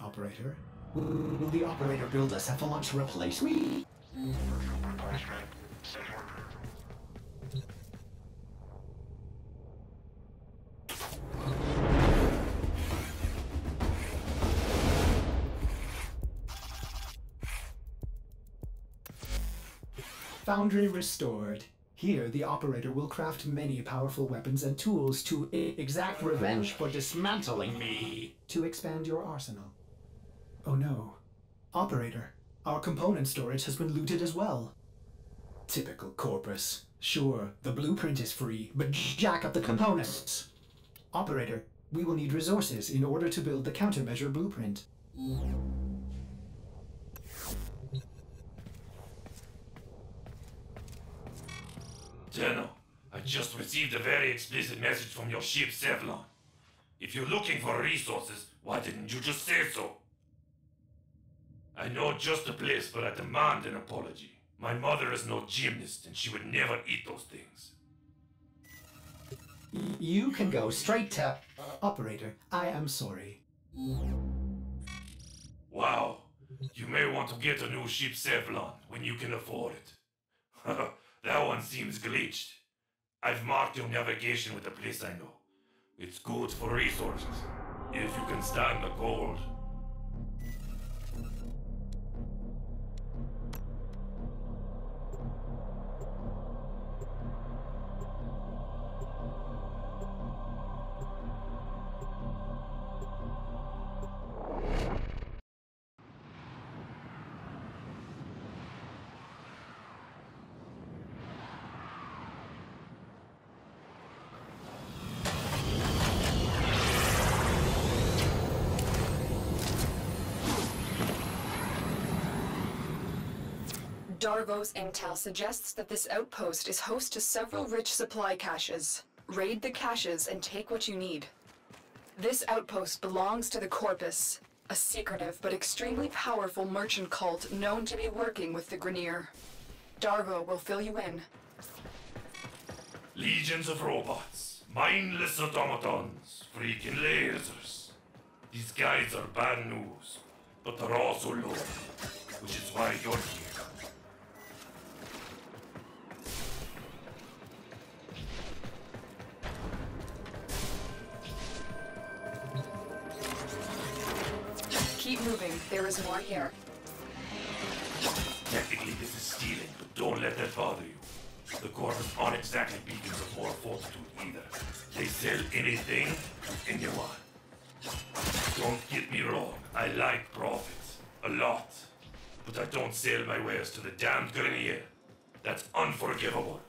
operator. Will the operator build a cephalon to replace me? Foundry restored. Here, the operator will craft many powerful weapons and tools to exact revenge for dismantling me. To expand your arsenal. Oh no. Operator, our component storage has been looted as well. Typical Corpus. Sure, the blueprint is free, but jack up the components. Operator, we will need resources in order to build the countermeasure blueprint. Tenno, I just received a very explicit message from your ship, Cephalon. If you're looking for resources, why didn't you just say so? I know just the place, but I demand an apology. My mother is no gymnast, and she would never eat those things. You can go straight to. Uh, operator, I am sorry. Wow, you may want to get a new ship, Cephalon, when you can afford it. that one seems glitched. I've marked your navigation with a place I know. It's good for resources, if you can stand the cold. Darvo's intel suggests that this outpost is host to several rich supply caches. Raid the caches and take what you need. This outpost belongs to the Corpus, a secretive but extremely powerful merchant cult known to be working with the Grineer. Darvo will fill you in. Legions of robots, mindless automatons, freaking lasers. These guys are bad news, but they're also loyal, which is why you're here. There is more here. Technically, this is stealing, but don't let that bother you. The Corpus aren't exactly beacons of moral fortitude either. They sell anything, anyone. Don't get me wrong, I like profits. A lot. But I don't sell my wares to the damned Grineer. That's unforgivable.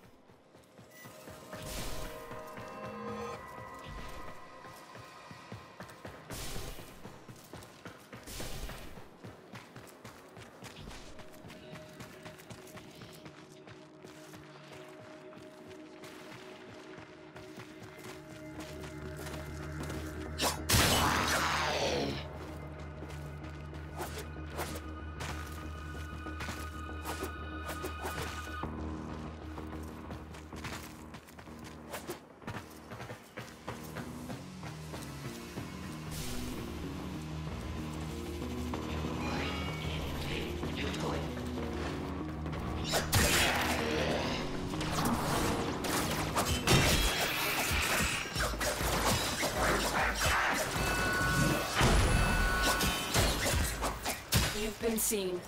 Been seen.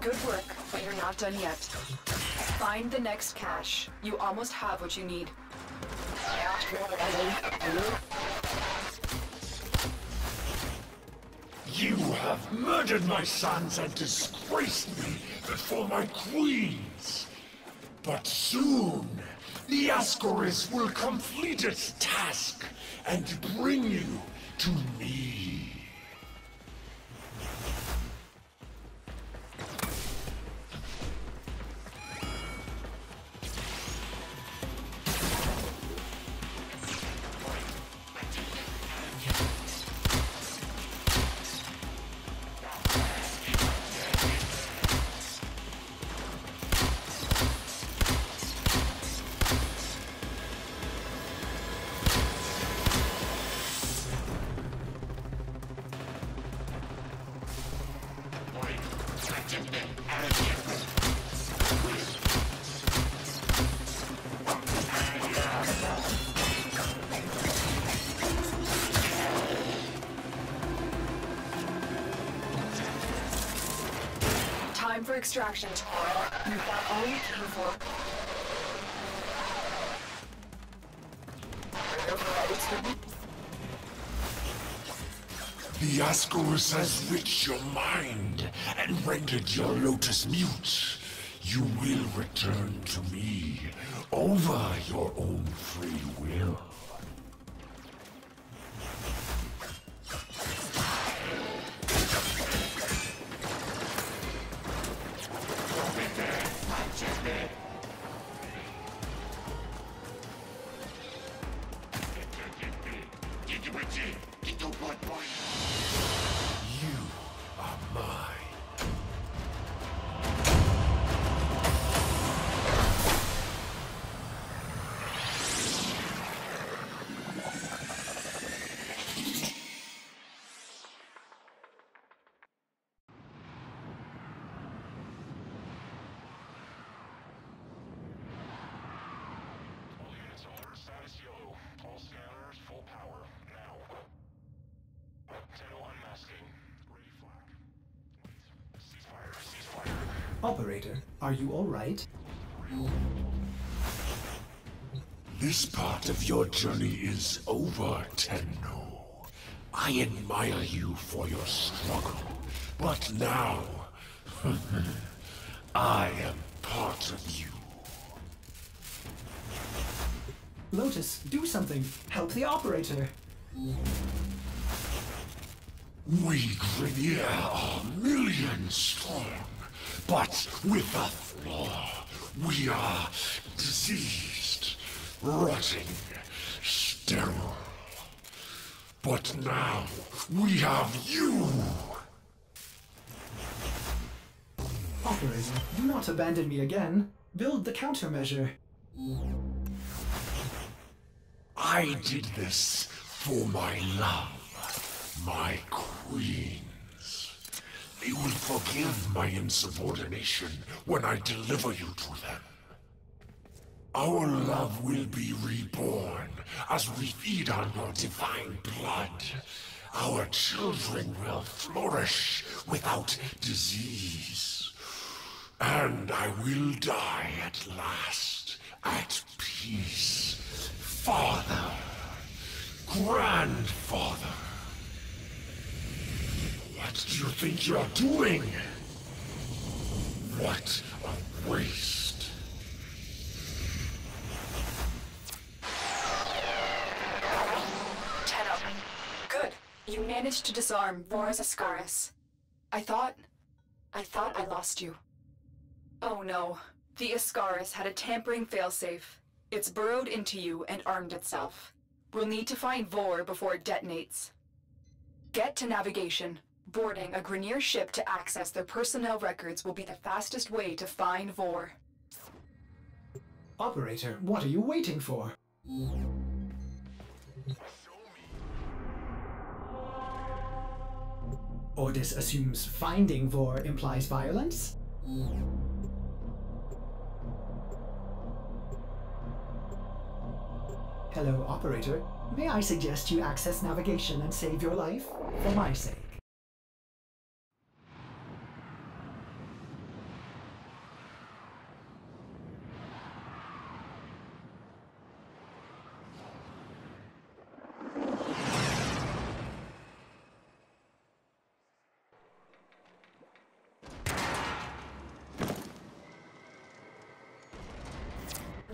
Good work, but you're not done yet. Find the next cache. You almost have what you need. You have murdered my sons and disgraced me before my queens. But soon, the Ascaris will complete its task and bring you to me. Extraction, Tora. You've got all you for. The Ascaris has reached your mind and rendered your lotus mute. You will return to me over your own free will. Operator, are you alright? This part of your journey is over, Tenno. I admire you for your struggle, but now I am part of you. Lotus, do something. Help the operator. We Grineer are millions strong, but with a flaw. We are diseased, rotting, sterile. But now we have you. Operator, do not abandon me again. Build the countermeasure. I did this for my love, my queens. They will forgive my insubordination when I deliver you to them. Our love will be reborn as we feed on your divine blood. Our children will flourish without disease. And I will die at last, at peace. Father, grandfather. What do you think you're doing? What a waste. Good. You managed to disarm Vor's Ascaris. I thought... I thought I lost you. Oh no. The Ascaris had a tampering failsafe. It's burrowed into you and armed itself. We'll need to find Vor before it detonates. Get to navigation. Boarding a Grineer ship to access their personnel records will be the fastest way to find Vor. Operator, what are you waiting for? Ordis assumes finding Vor implies violence? Hello, operator. May I suggest you access navigation and save your life? For my sake.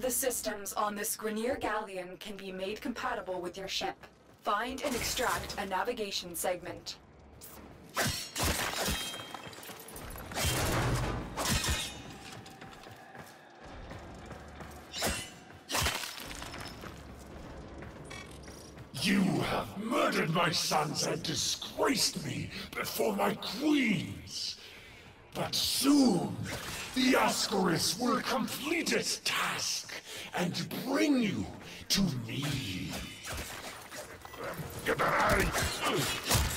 The systems on this Grineer galleon can be made compatible with your ship. Find and extract a navigation segment. You have murdered my sons and disgraced me before my queens. But soon, the Ascaris will complete its task and bring you to me. Get that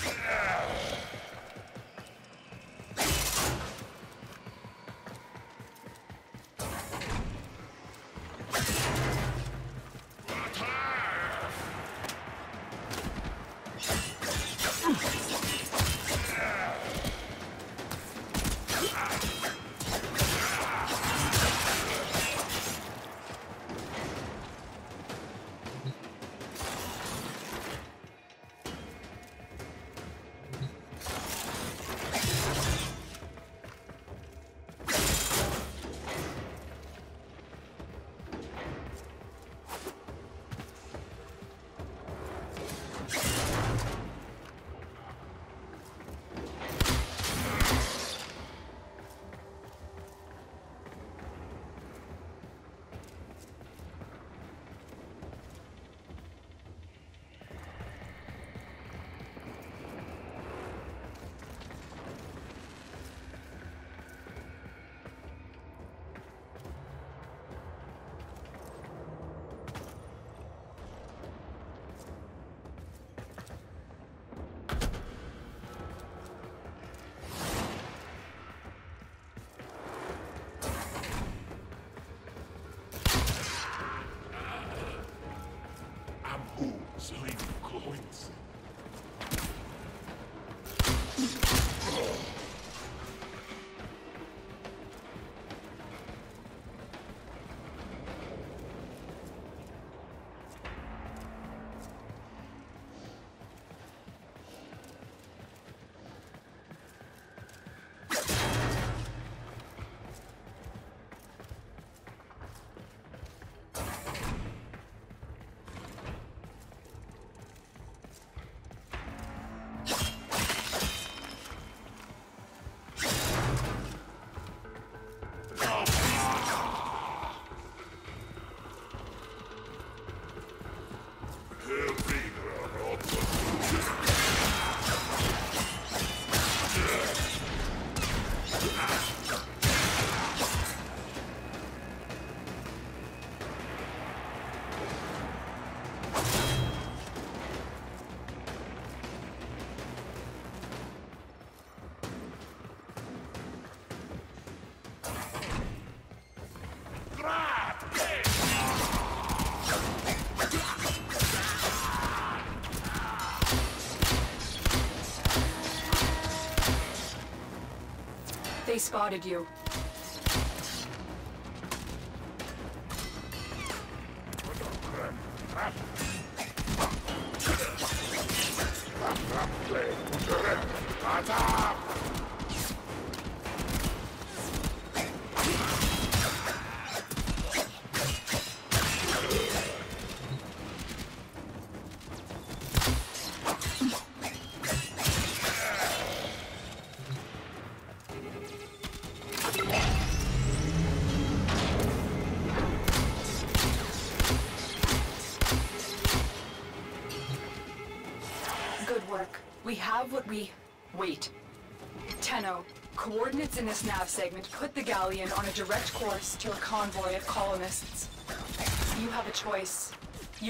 They spotted you.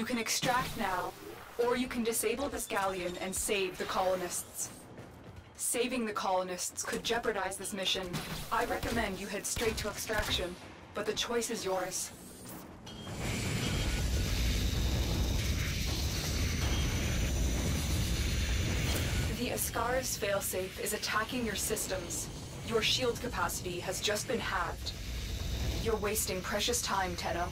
You can extract now, or you can disable this Galleon and save the colonists. Saving the colonists could jeopardize this mission. I recommend you head straight to extraction, but the choice is yours. The Ascaris failsafe is attacking your systems. Your shield capacity has just been halved. You're wasting precious time, Tenno.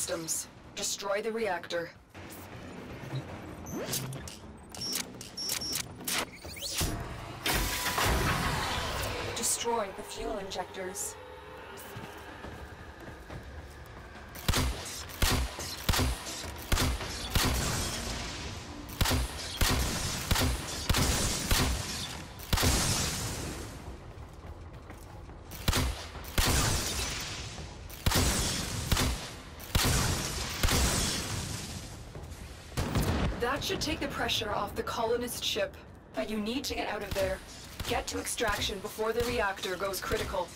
Systems. Destroy the reactor. Destroy the fuel injectors. That should take the pressure off the colonist ship. But you need to get out of there. Get to extraction before the reactor goes critical.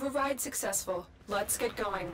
Override successful. Let's get going.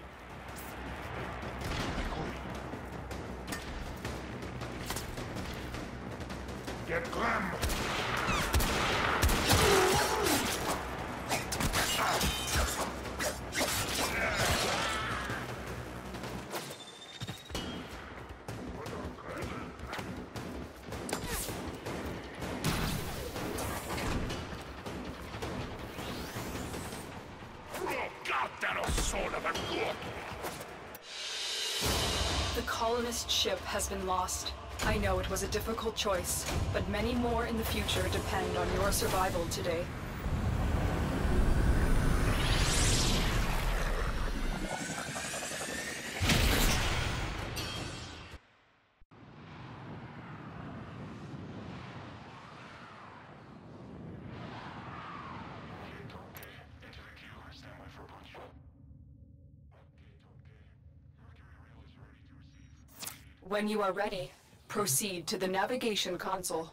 Ship has been lost. I know it was a difficult choice, but many more in the future depend on your survival today. Into the queue. Stand by for a punch. Okay, okay. Mercury rail is ready to receive. When you are ready, proceed to the navigation console.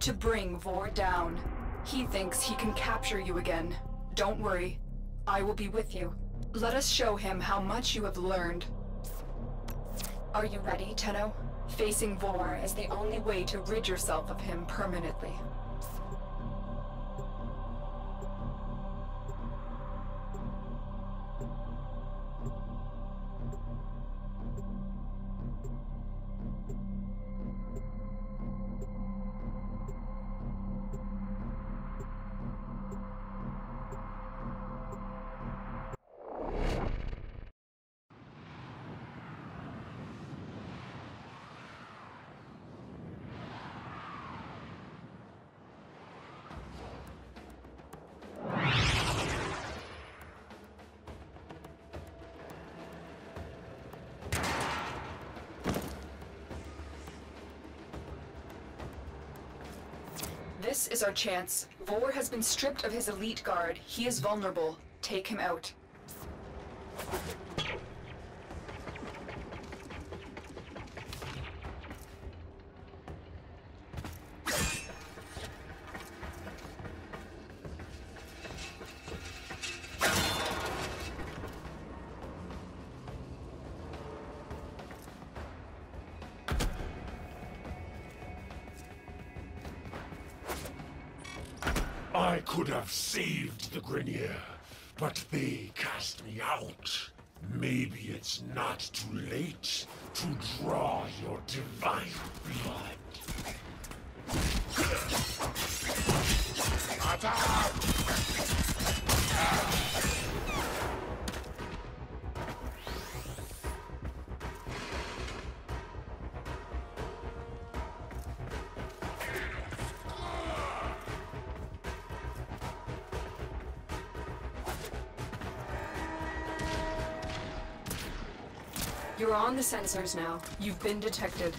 To bring Vor down. He thinks he can capture you again. Don't worry. I will be with you. Let us show him how much you have learned. Are you ready, Tenno? Facing Vor is the only way to rid yourself of him permanently. Is our chance. Vor has been stripped of his elite guard. He is vulnerable. Take him out. Could have saved the Grineer, but they cast me out. Maybe it's not too late to draw your divine blood. Attack! Sensors now. You've been detected.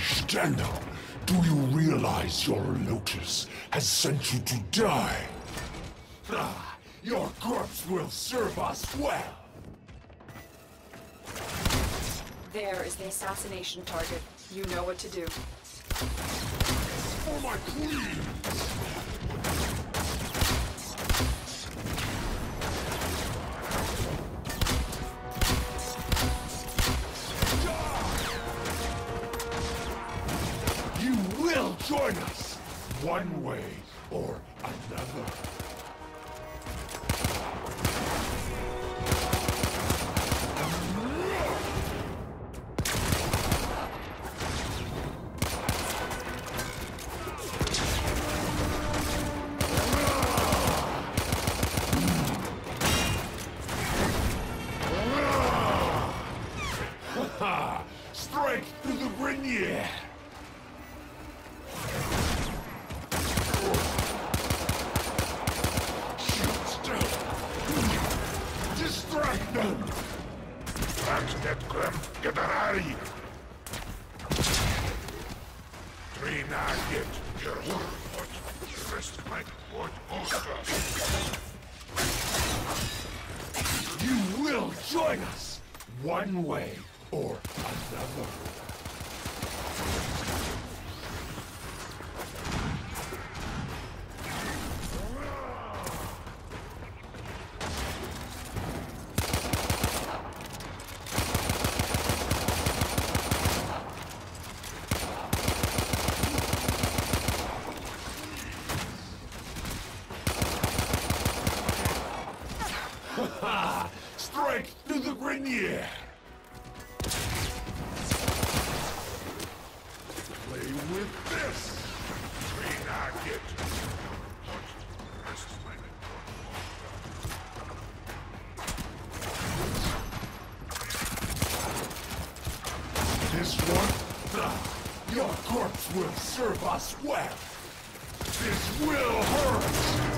Stendhal, do you realize your Lotus has sent you to die? Ah, your corpse will serve us well! There is the assassination target. You know what to do. For my queen! Your corpse will serve us well. This will hurt!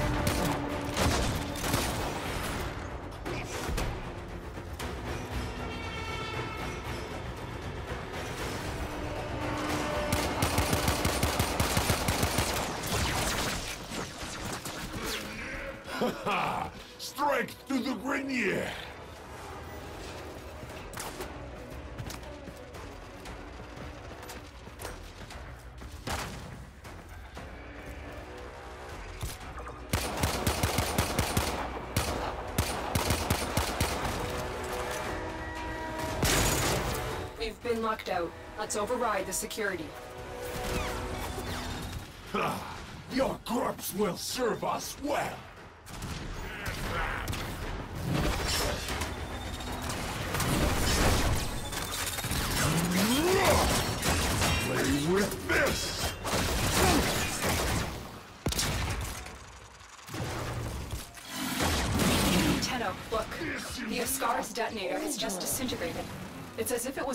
Let's override the security. Your corpse will serve us well!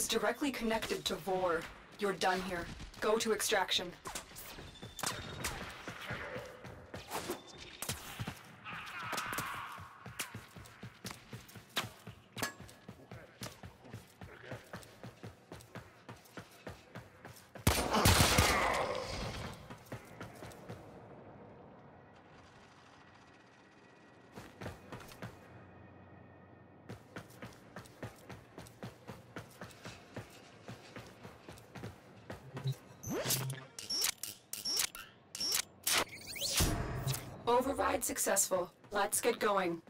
directly connected to Vor. You're done here. Go to extraction. successful. Let's get going.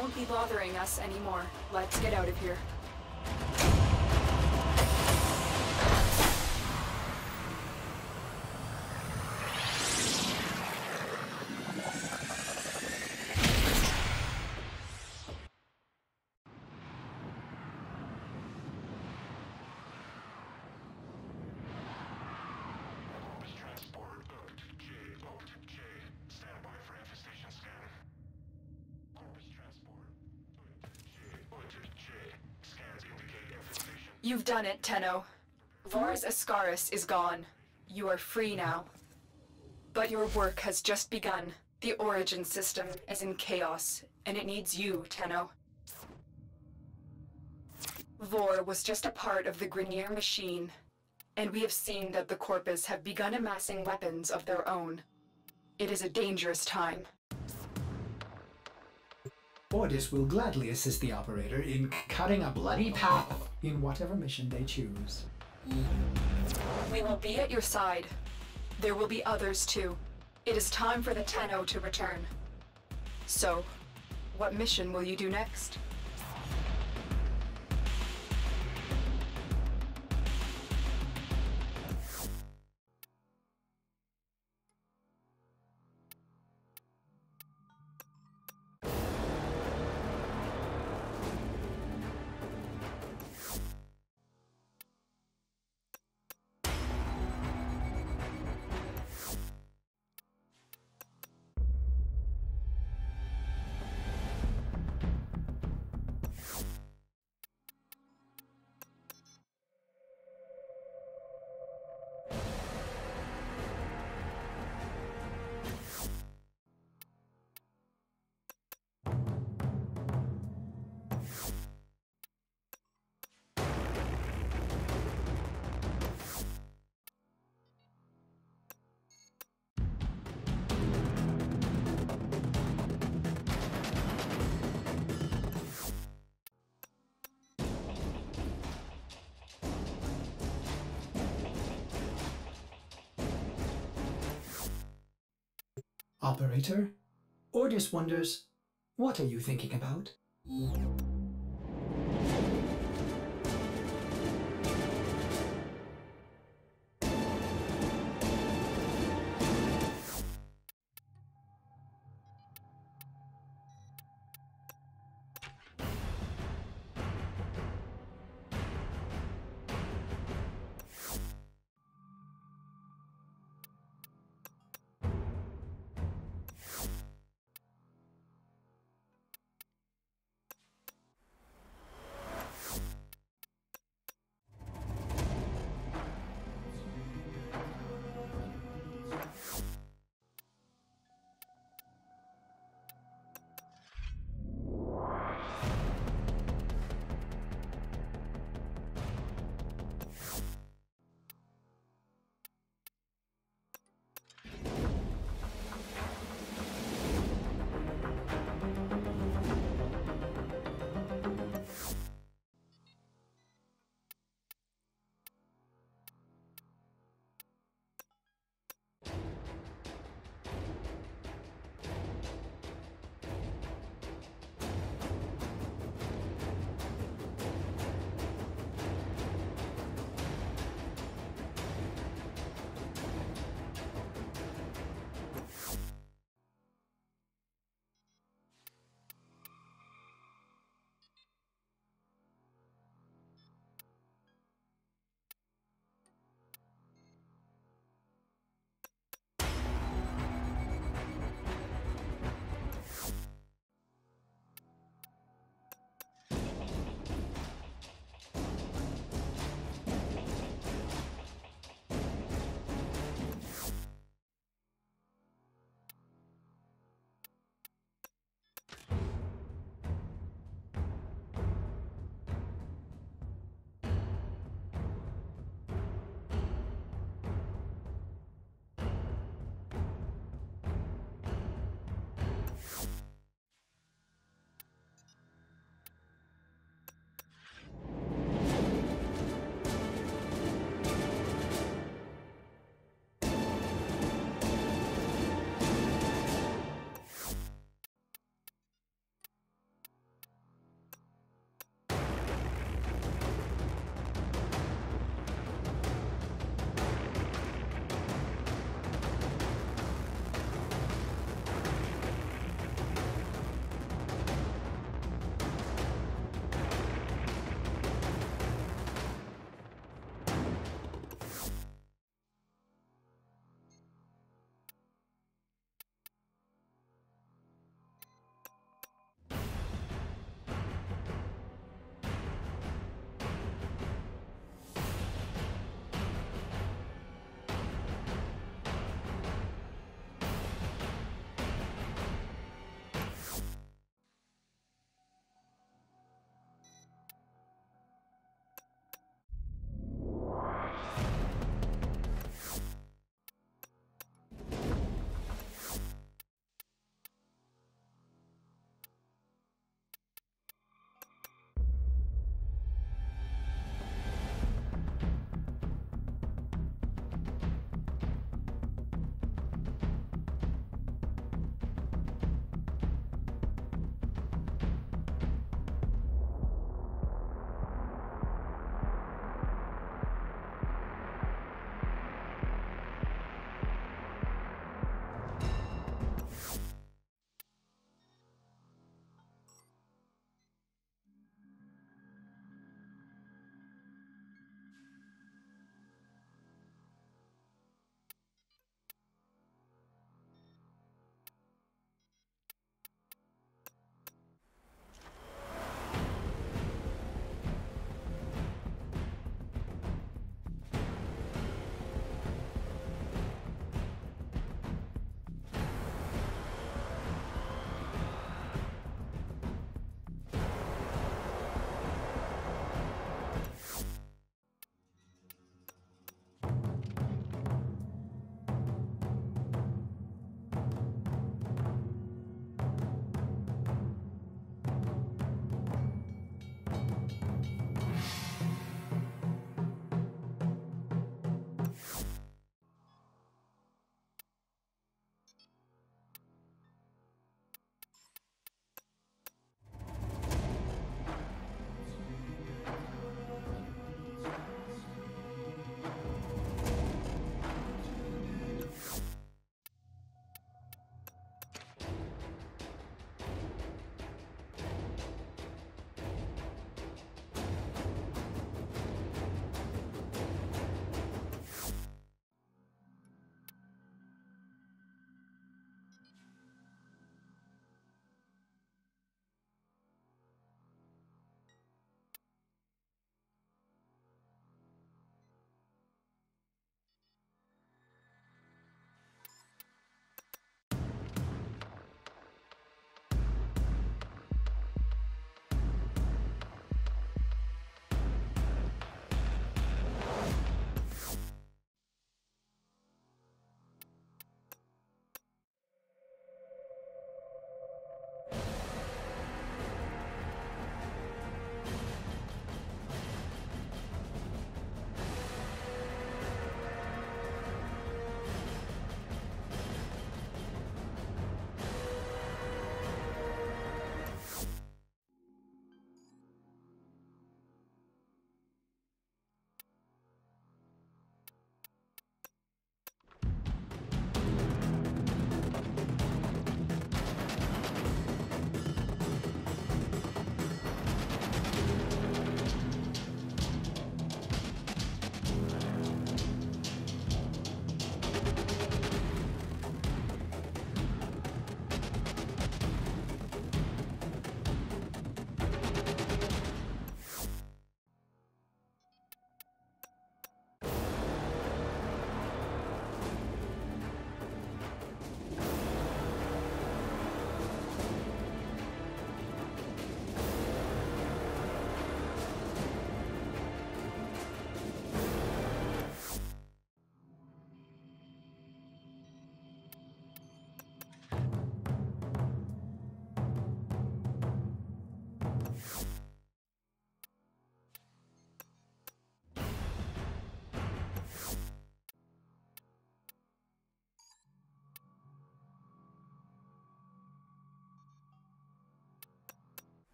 Won't be bothering us anymore. Let's get out of here. You've done it, Tenno. Vor's Ascaris is gone. You are free now. But your work has just begun. The Origin system is in chaos, and it needs you, Tenno. Vor was just a part of the Grineer machine, and we have seen that the Corpus have begun amassing weapons of their own. It is a dangerous time. Ordis will gladly assist the operator in cutting a bloody path in whatever mission they choose. We will be at your side. There will be others too. It is time for the Tenno to return. So, what mission will you do next? Operator, Ordis wonders, what are you thinking about?